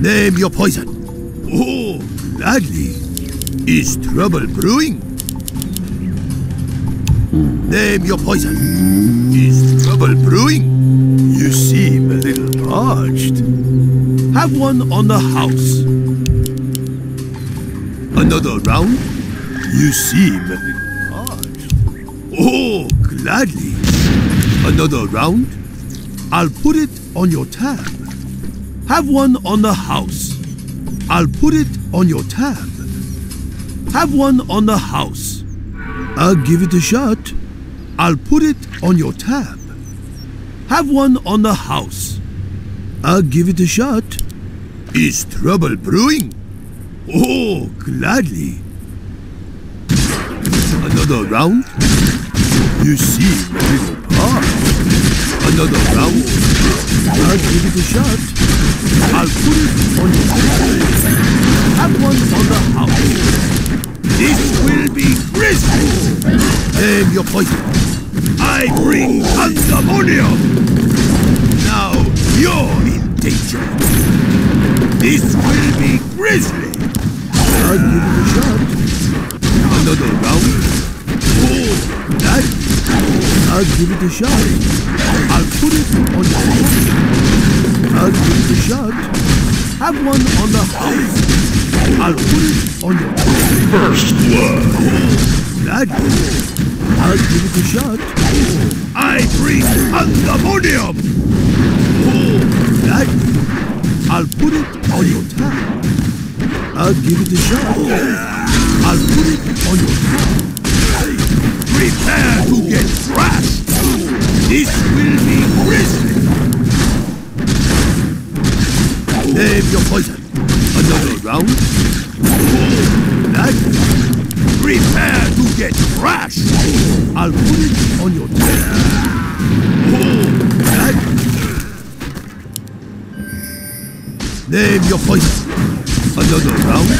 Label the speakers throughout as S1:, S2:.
S1: Name your poison. Oh, gladly. Is trouble brewing? Name your poison. Is trouble brewing? You seem a little parched. Have one on the house. Another round? You seem a little parched. Oh, gladly. Another round? I'll put it on your tab. Have one on the house. I'll put it on your tab. Have one on the house. I'll give it a shot. I'll put it on your tab. Have one on the house. I'll give it a shot. Is trouble brewing? Oh, gladly. Another round? You see, little parched. Another round? I'll give it a shot. I'll put it on your tab. Have one on the house. This will be grisly! Name your poison. I bring pandemonium! Now you're in danger. This will be grisly! I'll give it a shot. Another round? Oh, that? I'll give it a shot. I'll put it on your head. I'll give it a shot. Have one on the house. I'll put it on your
S2: First blood.
S1: That I'll give it a shot. I bring pandemonium. That I'll put it on your tab. I'll give it a shot. I'll put it on your tab. Prepare to get thrashed. This will be grisly. Name your poison. Another round? Oh, that? Prepare to get thrashed! I'll put it on your tab. Oh? Name your poison. Another round?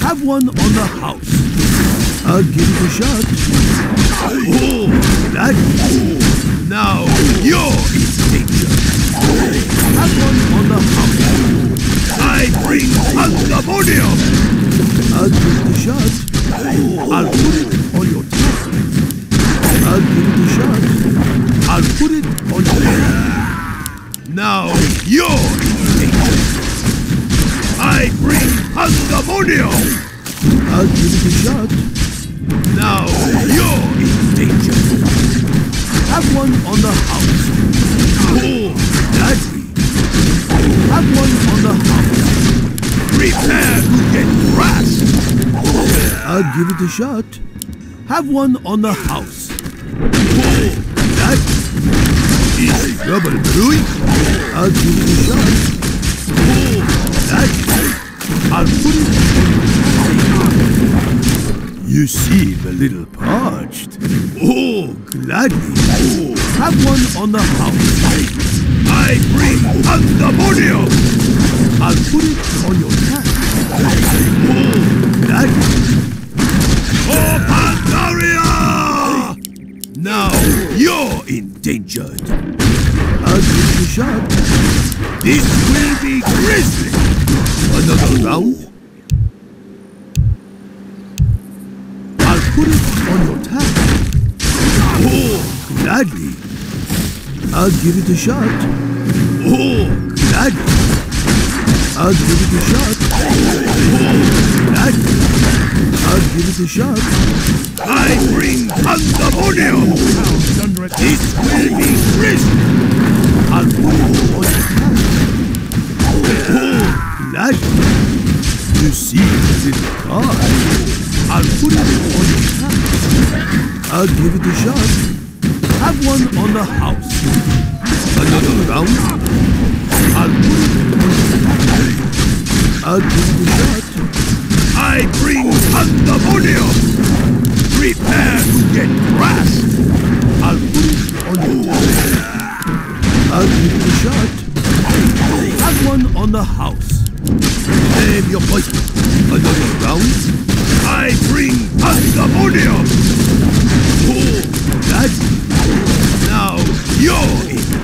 S1: Have one on the house. I'll give it a shot. Oh, that? Now you're in danger. Have one on the house. I bring pandemonium! I'll give it a shot. I'll put it on your chest. I'll give it a shot. I'll put it on your tab. Now you're in danger. I bring pandemonium! I'll give it a shot. Now you're in danger. Have one on the house. Oh, that's have one on the house. Prepare to get thrashed. I'll give it a shot. Have one on the house. That is trouble brewing. I'll give it a shot. That I'll put it You seem a little parched. Oh, gladly. Have one on the house. I bring pandemonium! I'll put it on your tab. Oh, that... Oh, Pandaria! Now you're endangered. I'll give you a shot. This will give it a shot. Oh, that. I'll give it a shot. Oh, that. I'll give it a shot. I bring pandemonium. This will be crisp. I'll put it on the. Oh, that. You see it in the. I'll put it on top. I'll give it a shot. Have one on the house. Another round? I'll give it. I bring pandemonium! Prepare to get thrashed! I'll put on tab. I'll give a shot. Have one on the house. Name your poison. Another round? I bring pandemonium! Oh, that's now you're.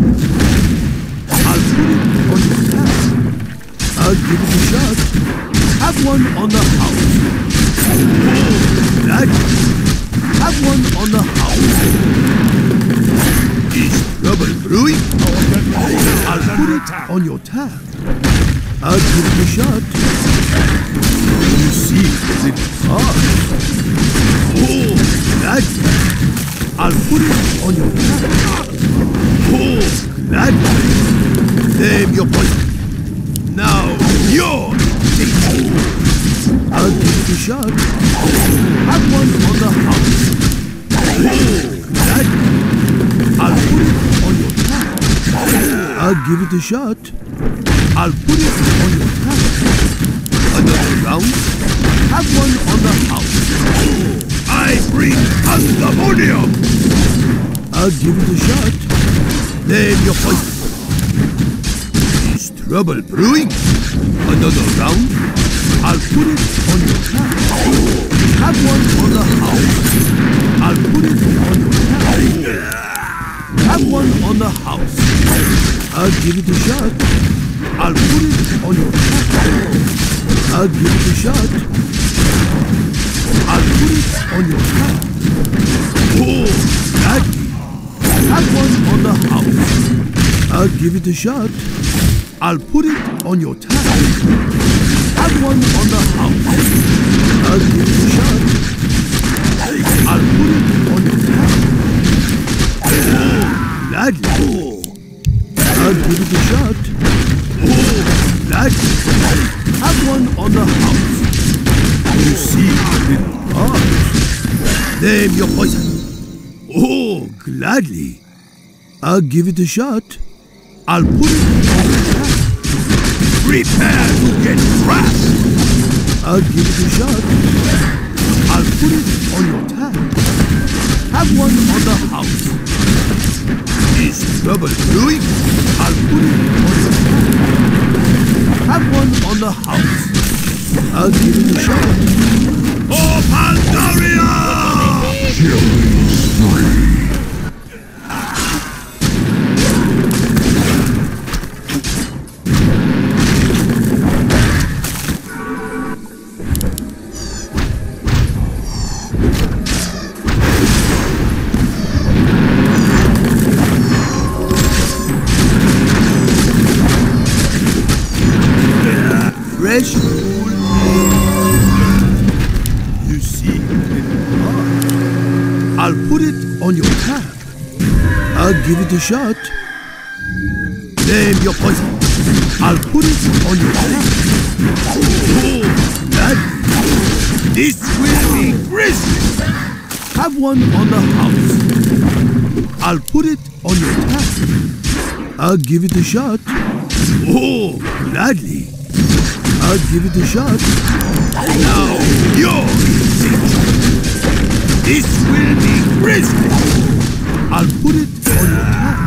S1: I'll put it on your tab. I'll give it a shot. Have one on the house. Gladly. Have one on the house. Is trouble brewing? I'll put it on your tab. I'll give it a shot. You see, it's hard. Oh, that. I'll put it on your tab. That. Name your poison. Now, your I'll give it a shot. Have one on the house. That. I'll put it on your tab. I'll give it a shot. I'll put it on your tab. Another round? Have one on the house. I bring pandemonium! I'll give it a shot. Name your poison. Is trouble brewing? Another round? I'll put it on your tab. Have one on the house. I'll put it on your tab. Have one on the house. I'll give it a shot. I'll put it on your tab. I'll give it a shot. I'll put it on your tab. Oh, Daddy. Have one on the house. I'll give it a shot. I'll put it on your tab. Have one on the house. I'll give it a shot. Gladly. I'll give it a shot. I'll put it on the. Prepare to get crushed. I'll give it a shot. I'll put it on your tab. Have one on the house. Is trouble brewing? I'll put it on your tab. Have one on the house. I'll give it a shot. Oh, Pandaria! Killing spree. You see, I'll put it on your tab. I'll give it a shot. Name your poison. I'll put it on your tab. Oh, that. This will be grisly. Have one on the house. I'll put it on your tab. I'll give it a shot. Oh, gladly. I'll give it a shot. Now, you're This will be grisly. I'll put it on your tab.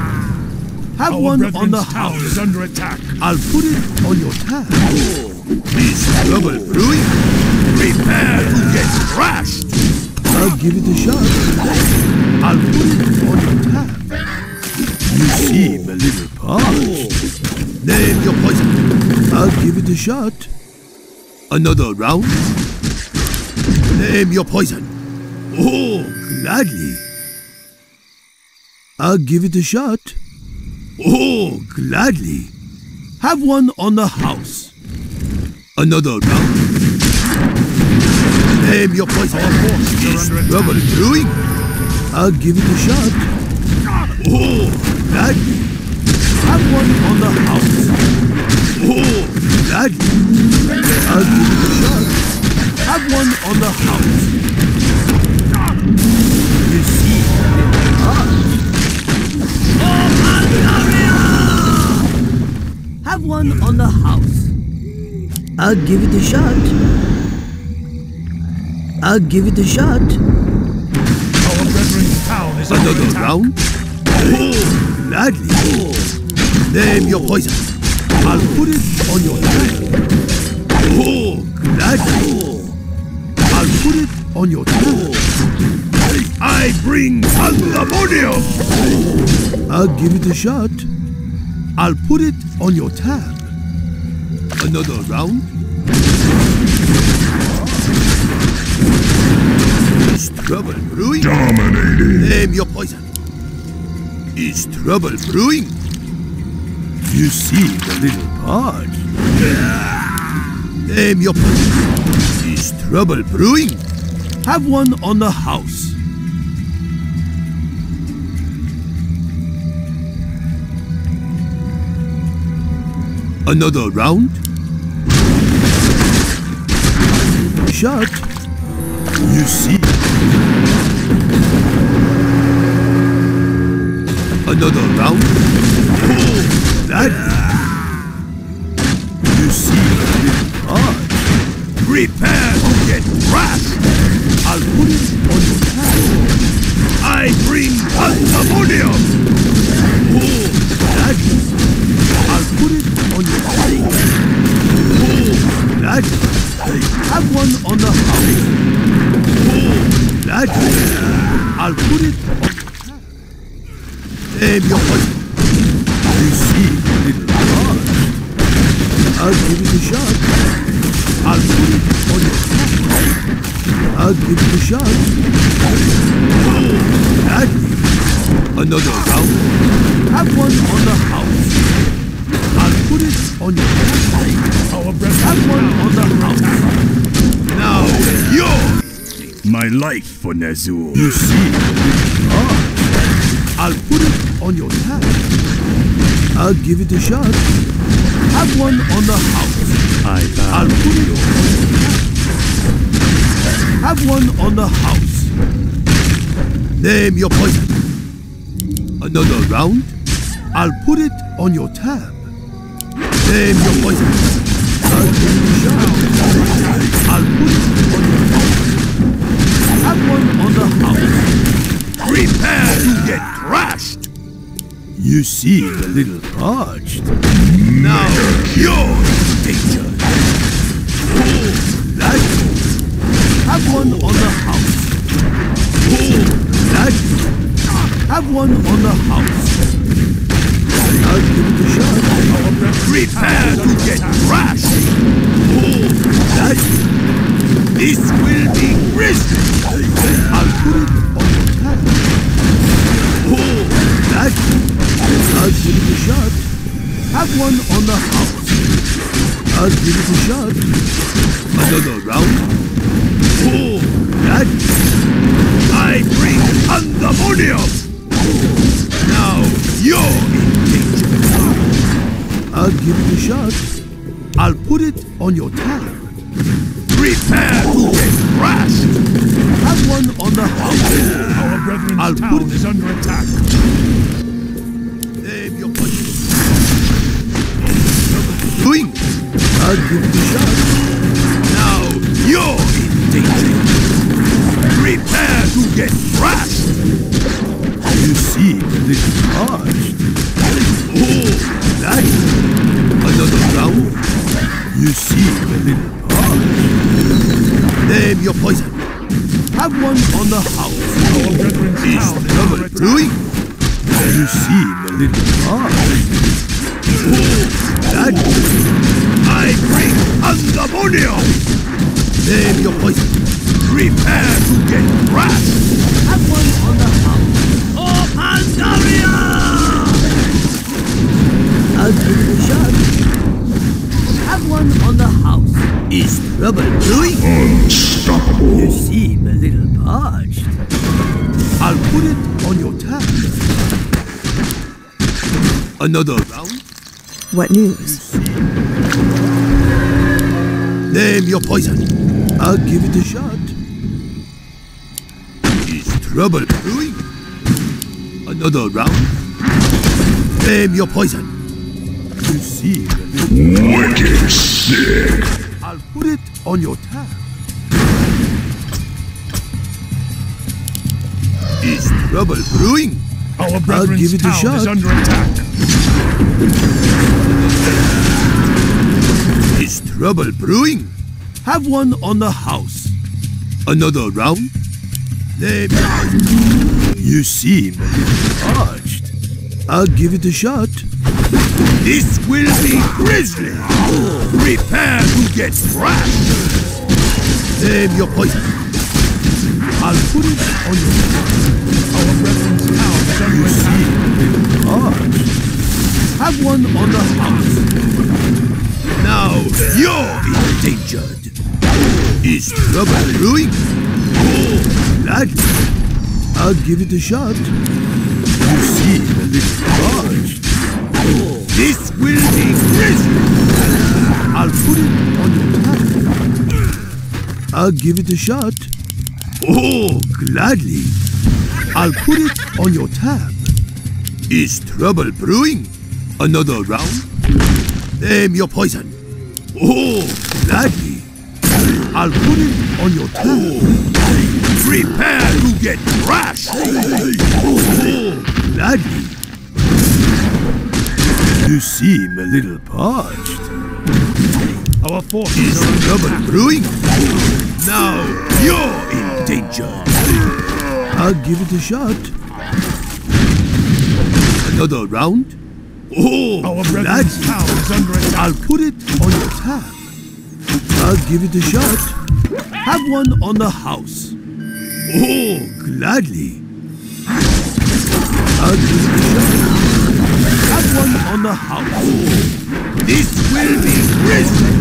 S1: Have
S2: Our
S1: one on the house.
S2: is under attack.
S1: I'll put it on your tab. Is trouble brewing? Prepare to get crushed. I'll give it a shot. I'll put it on your tab. You seem a little parched. Name your poison. I'll give it a shot. Another round? Name your poison. Oh, gladly. I'll give it a shot. Oh, gladly. Have one on the house. Another round. Name your poison. Is trouble brewing? I'll give it a shot. Oh, gladly. Have one on the house. Oh, Daddy! I'll give it a shot. Have one on the house. You see, Oh, Have one on the house. I'll give it a shot. I'll give it a shot.
S2: Our brethren town is under
S1: Another
S2: attack.
S1: round? Oh, gladly. Name your poison. I'll put it on your tab. Oh, gladly. I'll put it on your toe. I bring
S2: pandemonium.
S1: I'll give it a shot. I'll put it on your tab. Another round? Is trouble brewing?
S2: Dominating.
S1: Name your poison. Is trouble brewing? You see the little part. Name your poison. Is trouble brewing? Have one on the house. Another round? Shot. You see. Another round? That. You see the little part. Prepare to get crushed. I'll put it on your tab. I bring pandemonium. Oh, that. I'll put it on your tab. Oh, that. Have one on the house. Oh, that. I'll put it on your see little part. I'll give it a shot. I'll put it on your tab. I'll give it a shot. Oh, that. Another round. Have one on the house. I'll put it on your
S2: brethren
S1: Have one on the house. Now, yours.
S2: My life for Ner'zhul.
S1: You see little part. I'll put it on your tab. I'll give it a shot. Have one on the house.
S2: I
S1: I'll put it on your tab. Have one on the house. Name your poison. Another round. I'll put it on your tab. Name your poison. I'll give it a shot. I'll put it on your tab. Have one on the house. Prepare to get crushed. You see the little parched. Now you're in danger. Oh, that. Have one on the house. Oh, that. Have one on the house. A. Prepare to get crushed. Oh, that. This will one on the house. I'll give it a shot. Another round. Oh, that. I bring pandemonium. Now you're in danger. I'll give it a shot. I'll put it on your tab. Prepare to get crushed. Have one on the house.
S2: Our brethren's
S1: I'll
S2: town is under attack.
S1: I'll give. Now you're in danger. Prepare to get crushed. You see the little parched. Oh, that. Another round. You see the little parched. Name your poison. Have one on the house.
S2: Our brethren's
S1: Is
S2: is
S1: trouble brewing? You see the little heart. Oh, that I bring pandemonium. Name your poison. Prepare to get crushed. Have one on the house. Oh, Pandaria! I'll give it a shot. Have one on the house. Is trouble brewing?
S2: Unstoppable.
S1: You seem a little parched. I'll put it on your tab. Another round?
S3: What news?
S1: Name your poison. I'll give it a shot. Is trouble brewing? Another round? Name your poison. You see a
S2: Wicked sick.
S1: I'll put it on your tab. Is trouble brewing?
S2: Our
S1: give
S2: brethren's
S1: it a
S2: town is
S1: shot.
S2: under attack.
S1: Trouble brewing? Have one on the house. Another round? Name You seem parched. I'll give it a shot. This will be grisly. Prepare to get crushed. Name your poison. I'll put it on your
S2: Our town is
S1: You seem parched. Have one on the house. Now you're endangered. Is trouble brewing? Oh, gladly. I'll give it a shot. You seem a little parched. This will be grisly. I'll put it on your tab. I'll give it a shot. Oh, gladly. I'll put it on your tab. Is trouble brewing? Another round? Aim your poison. Oh, gladly. I'll put it on your tab. Prepare to get crushed. Oh, gladly. You seem a little parched.
S2: Our forces
S1: Is
S2: are
S1: trouble brewing? Now you're in danger. I'll give it a shot. Another round? Oh,
S2: Our brethren's town is under attack.
S1: I'll put it on your tab. I'll give it a shot. Have one on the house. Oh, gladly. I'll give it a shot. Have one on the house. This will be grisly.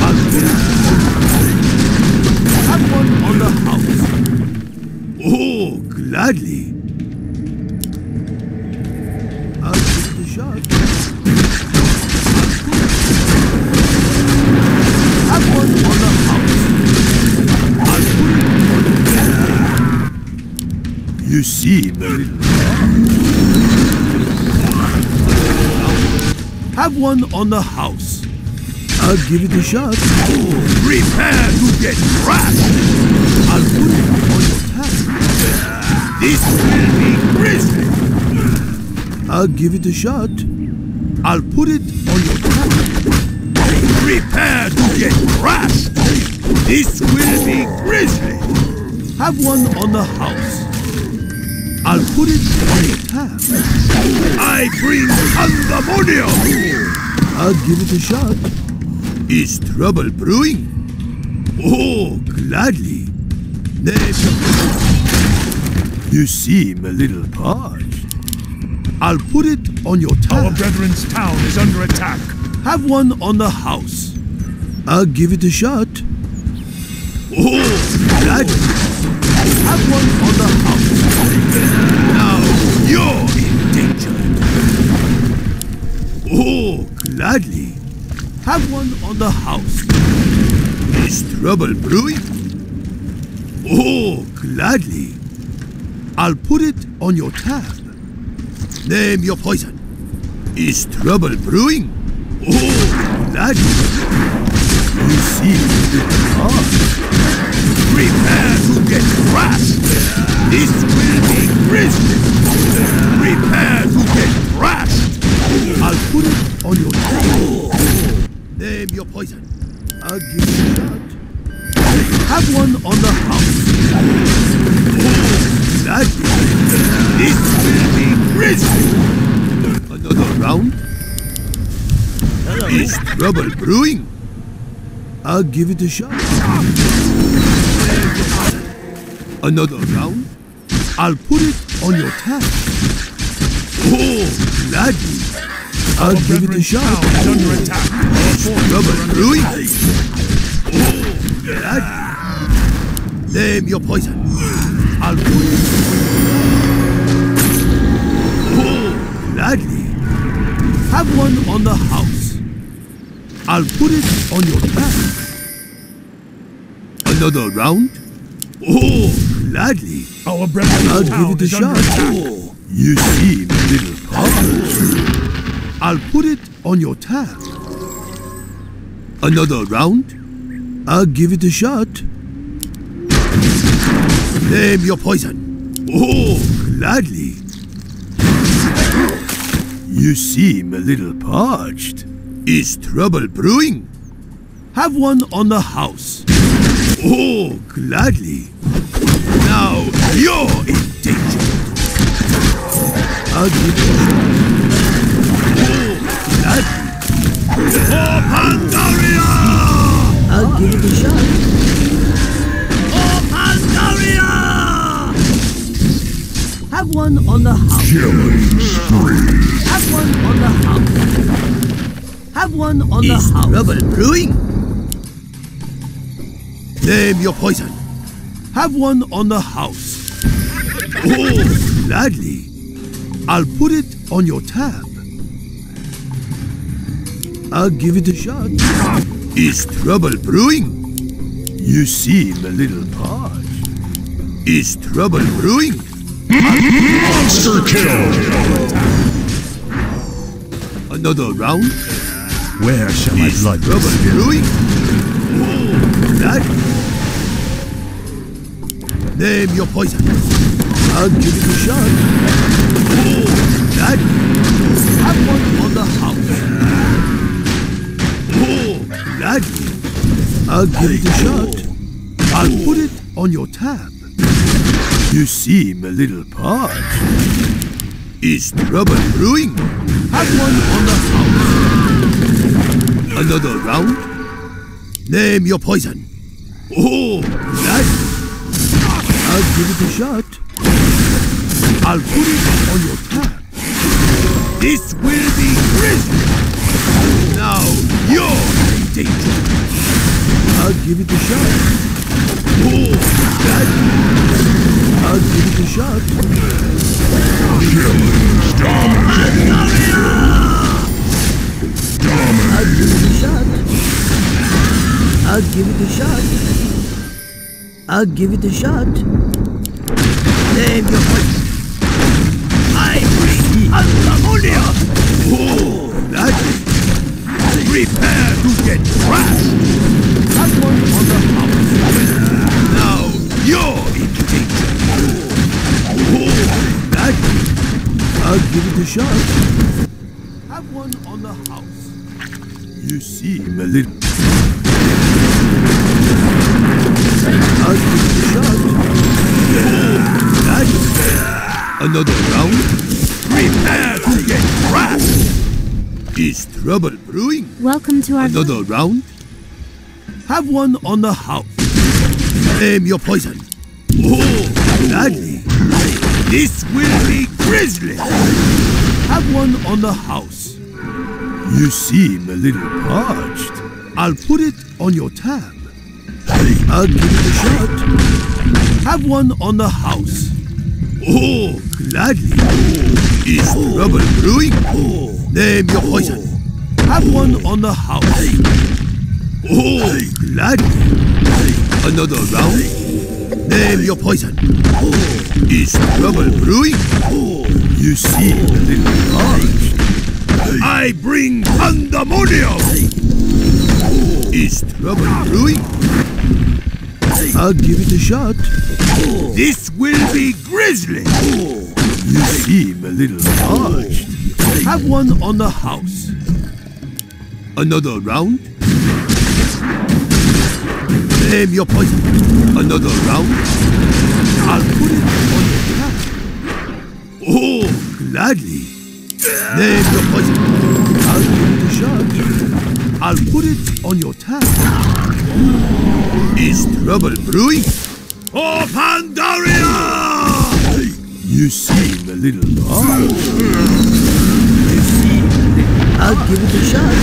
S1: I'll give it a shot. Have one on the house. Oh, gladly. Have one on the house. You see, a Have one on the house. I'll give it a shot. Prepare to get crushed. I'll put it on your tab. This will be grisly. I'll give it a shot. I'll put it on your tab. Prepare to get crushed! This will be grisly! Have one on the house. I'll put it on your tab. I bring pandemonium! I'll give it a shot. Is trouble brewing? Oh, gladly. You seem a little parched. I'll put it on your
S2: Our brethren's town is under attack.
S1: Have one on the house. I'll give it a shot. Oh, gladly. Have one on the house. Now you're in danger. Oh, gladly. Have one on the house. Is trouble brewing? Oh, gladly. I'll put it on your tab. Name your poison. Is trouble brewing? Oh, gladly. You see the hard. Prepare to get crushed. This will be grisly. Prepare trouble brewing? I'll give it a shot. Another round? I'll put it on your tab. Oh, gladly. I'll
S2: Our
S1: give it a shot.
S2: is under attack.
S1: Trouble brewing? Oh, gladly. Name your poison. I'll put it. Oh, gladly. Have one on the house. I'll put it on your tab. Another round? Oh, gladly.
S2: Our
S1: I'll give it a shot.
S2: attack.
S1: Oh, you seem a little parched. I'll put it on your tab. Another round? I'll give it a shot. Name your poison. Oh, gladly. You seem a little parched. Is trouble brewing? Have one on the house. Oh, gladly. Now you're in danger. I'll give shot. Oh, that. For Pandaria!
S3: I'll give it a shot.
S1: For Pandaria!
S3: Have one on the house.
S2: Killing spree.
S3: Have one on the house. Have one on the
S1: Is
S3: house.
S1: trouble brewing? Name your poison. Have one on the house. Oh, gladly. I'll put it on your tab. I'll give it a shot. Is trouble brewing? You seem a little parched. Is trouble brewing?
S2: Monster kill.
S1: Another round?
S2: Where shall my blood?
S1: Oh, that. Name your poison. I'll give it a shot. That. Have one on the house. Gladly. I'll give it a shot. I'll put it on your tab. You seem a little parched. Is trouble brewing? Have one on the house. Another round? Name your poison. Oh, that. I'll give it a shot. I'll put it on your tab. This will be grisly. Now you're in danger. I'll give it a shot. Oh, that. I'll give it a shot.
S3: I'll give it a shot. I'll give it a shot. I'll give it a shot.
S1: Name your poison. I bring ammonia. Oh, that. Prepare to get crushed.
S3: Have one on the house.
S1: Now you're in danger. Oh, that. I'll give it a shot. Have one on the house. You seem a little. I'll give it. Another round. Prepare to get crushed. Is trouble brewing?
S4: Welcome to our
S1: Another round? Have one on the house. Name your poison. Oh, gladly. This will be grisly. Have one on the house. You seem a little parched. I'll put it on your tab. I'll give it a shot. Have one on the house. Oh, gladly. Oh, is trouble brewing? Oh, name your poison. Have one on the house. Oh, gladly. Another round? Name your poison. Oh, is trouble brewing? You seem a little parched. I bring pandemonium! Is trouble brewing? I'll give it a shot. This will be grisly! You seem a little parched. Have one on the house. Another round? Name your poison. Another round? I'll put it on your tab. Oh, gladly. Name your poison. I'll give it a shot. I'll put it on your tab. Is trouble brewing? Oh, Pandaria! You seem a little off. You seem a little
S3: I'll give it a shot.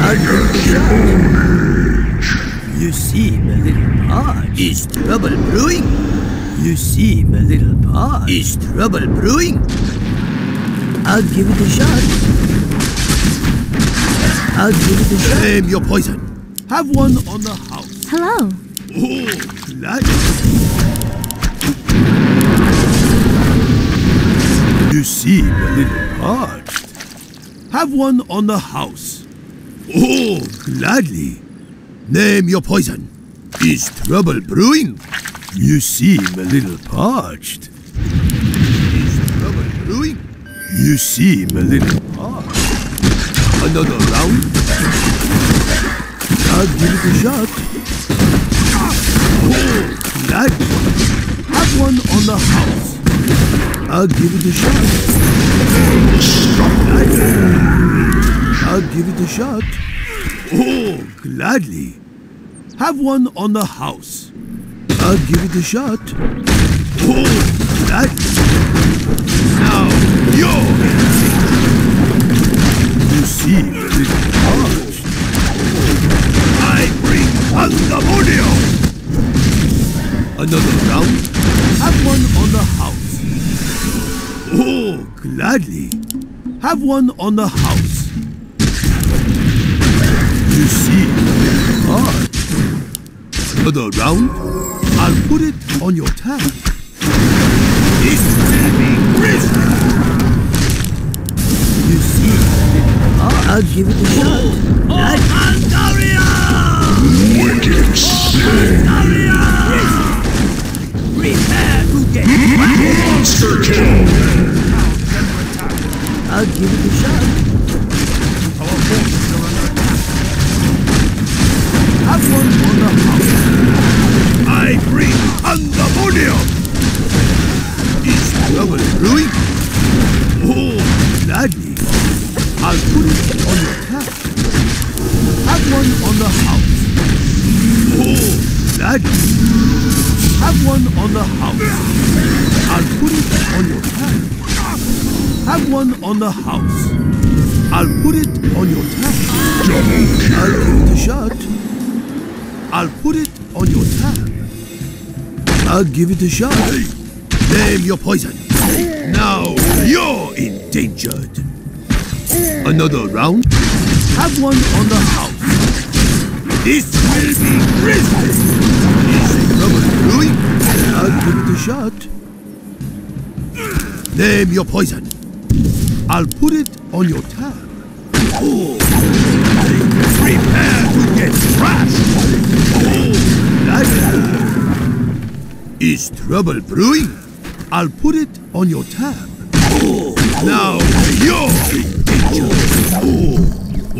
S3: I'll give it a shot.
S1: You seem a little odd. Is trouble brewing? You seem a little odd. Is trouble brewing?
S3: I'll give it a shot. I'll give it a shot.
S1: Name your poison. Have one on the house.
S4: Hello.
S1: Oh, glad. You seem a little parched. Have one on the house. Oh, gladly. Name your poison. Is trouble brewing? You seem a little parched. You seem a little parched. Another round? I'll give it a shot. Oh, gladly. Have one on the house. I'll give it a shot. I'll give it a shot. Oh, gladly. Have one on the house. I'll give it a shot. Oh, gladly. Now, You a little parched. I bring pandemonium! Another round? Have one on the house. Oh, gladly. Have one on the house. You see, hard. Another round? I'll put it on your tab. This will be grisly.
S3: I'll give it a shot.
S1: Oh, Pandaria!
S2: Wicked sin.
S1: Prepare to get
S2: Monster kill.
S3: I'll give it a shot.
S2: Our.
S1: Have one on the house. I bring pandemonium! Is trouble brewing? Oh, gladly. I'll put it on your tab. Have one on the house. Oh, gladly. Have one on the house. I'll put it on your tab. Have one on the house. I'll put it on your tab. I'll give it a shot. I'll put it on your tab. I'll give it a shot. Name your poison. Now you're endangered. Another round? Have one on the house. This will be grisly. Is trouble brewing? I'll give it a shot. Name your poison. I'll put it on your tab. Oh. Prepare to get thrashed. Oh, is trouble brewing. I'll put it on your tab. Oh, now you're.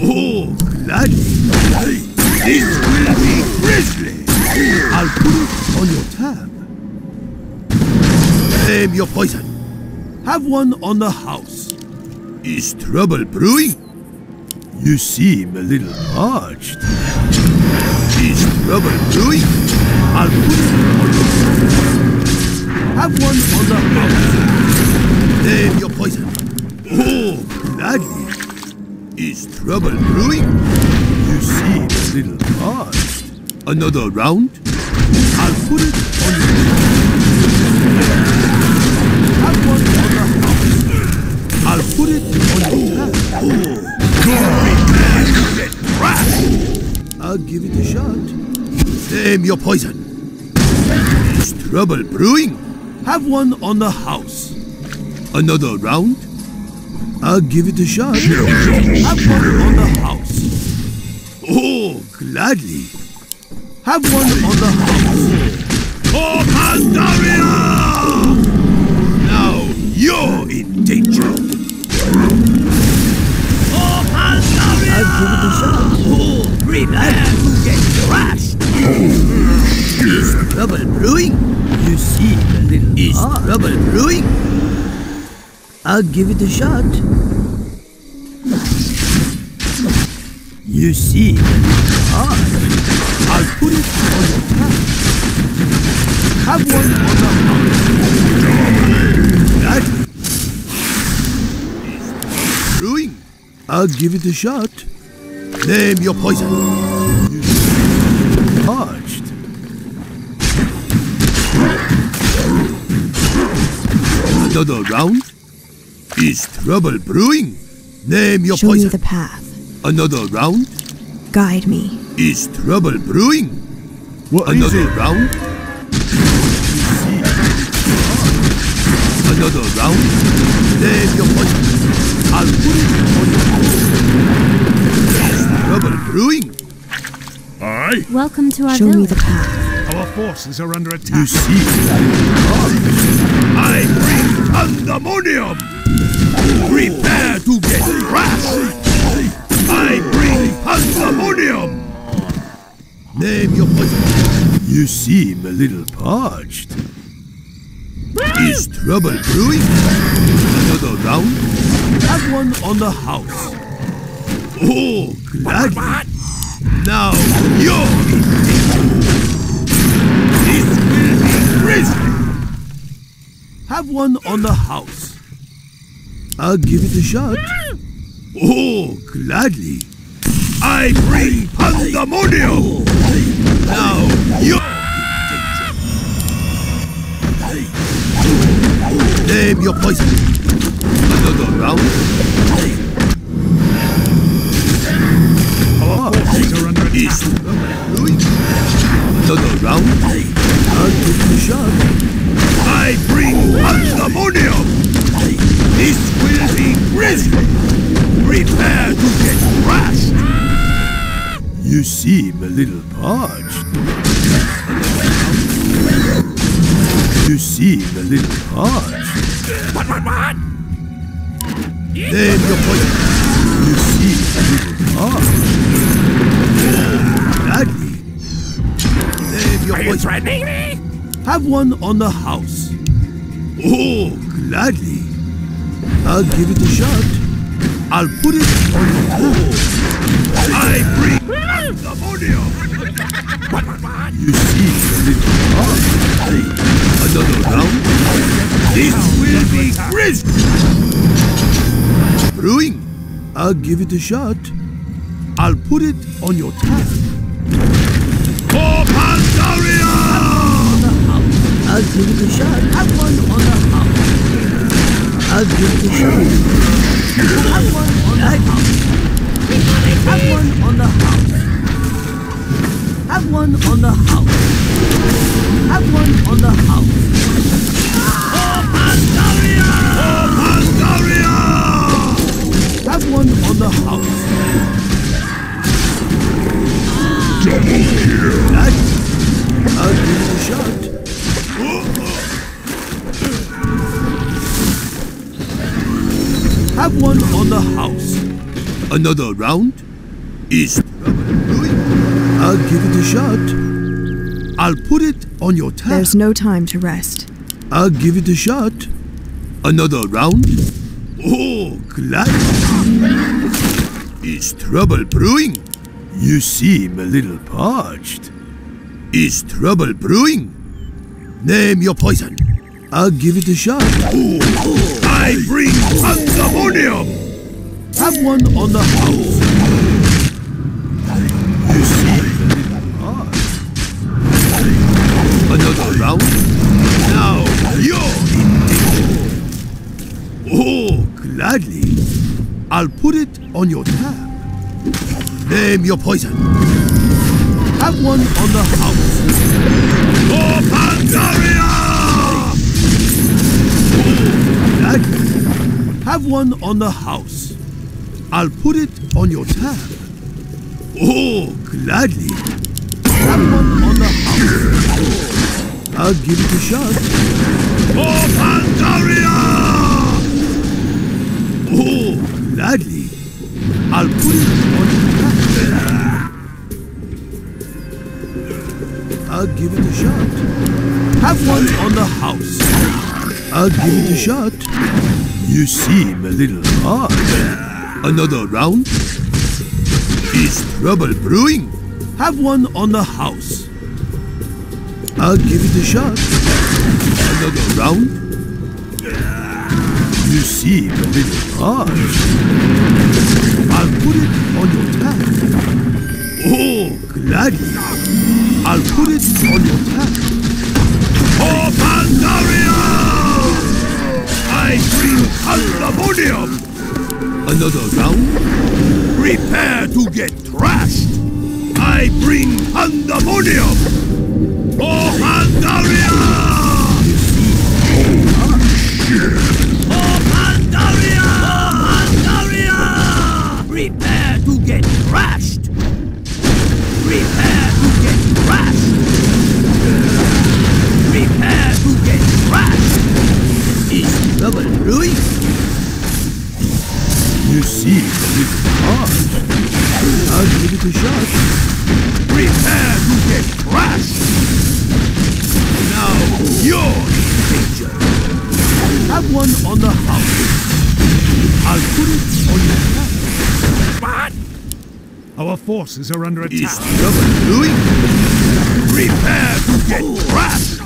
S1: Oh, gladly. This will be grisly. I'll put it on your tab. Name your poison. Have one on the house. Is trouble brewing? You seem a little parched. Is trouble brewing? I'll put it on your tab. Have one on the house. Name your poison. Oh, gladly. Is trouble brewing? You seem a little parched. Another round? I'll put it on tab. Have one on the house. I'll put it on. Get oh, thrashed. I'll give it a shot. Name your poison. Is trouble brewing? Have one on the house. Another round? I'll give it a shot. Have one oh, on the house. Oh, gladly. Have one on the house. Oh, Pandaria! Now you're in danger. Oh, Pandaria!
S3: I'll give it a shot.
S1: Oh, prepare to get thrashed. Is trouble brewing? You see, a little is trouble brewing?
S3: I'll give it a shot.
S1: You see, hard. I'll put it on your tab. Have one on the house. Gladly. Brewing? I'll give it a shot. Name your poison. Parched. Another round? Is trouble brewing? Name your
S4: Show me the path.
S1: Another round?
S4: Guide me.
S1: Is trouble brewing?
S2: What is
S1: Another
S2: it?
S1: round? Another round? Name your poison. I'll put it on your Is trouble brewing?
S2: Aye.
S5: Welcome to our
S4: Show me the path.
S2: Our forces are under attack.
S1: You see, I bring pandemonium. Prepare to get thrashed. I bring pandemonium. Name your poison. You seem a little parched. Is trouble brewing? Another round? Have one on the house. Oh, glad. Now you're in danger. This will be grisly. Have one on the house. I'll give it a shot. Oh, gladly. I bring pandemonium. Now you're Name your poison. Another round.
S2: Attack.
S1: East. Another round. I'll give it a shot. I bring pandemonium. This will be grisly. Prepare to get thrashed. You seem a little parched. You seem a little parched.
S2: What, what, what?
S1: Name your poison. You seem a little parched. Gladly. Name your
S2: Are you
S1: poison.
S2: threatening me?
S1: Have one on the house. Oh, gladly. I'll give it a shot. I'll put it on your house. I bring pandemonium. You see a little hard. Another round. This will be grisly. Brewing. I'll give it a shot. I'll put it on your tab.
S3: I'll give it a shot. Have one on the house. I'll give it a shot. Have one on the house. Have one on the house. Have one on the house. Have one on the house.
S1: Pandaria! Have one on the house. Double kill. I'll give it a shot. Have one on the house. Another round? Is trouble brewing? I'll give it a shot. I'll put it on your tab.
S4: There's no time to rest.
S1: I'll give it a shot. Another round? Oh, glad. Is trouble brewing? You seem a little parched. Is trouble brewing? Name your poison. I'll give it a shot. Oh, I bring pandemonium. Have one on the house. You seem a little parched. Another round? Now you're in danger. Oh, gladly. I'll put it on your tab. Name your poison. Have one on the house. For! Oh. Have one on the house. I'll put it on your tab. Oh, gladly. Have one on the house. I'll give it a shot. For Pandaria! Oh, gladly. I'll put it on your back. I'll give it a shot. Have one on the house. I'll give it a shot. You seem a little hard. Another round? Is trouble brewing? Have one on the house. I'll give it a shot. Another round? You seem a little harsh. I'll put it on your tab. Oh, gladly. I'll put it on your tab. Oh, Pandaria! I bring pandemonium! Another round? Prepare to get thrashed! I bring pandemonium! Oh, Pandaria! Oh, Pandaria! Pandaria! Prepare to get thrashed! Prepare to get thrashed! Prepare to get thrashed! Louis. You see. I'll give shot. Prepare to get crushed! Now, danger. Have one on the house. I'll put it on your
S2: Our forces are under attack.
S1: Is Louis? Prepare to get crushed!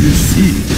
S1: You see,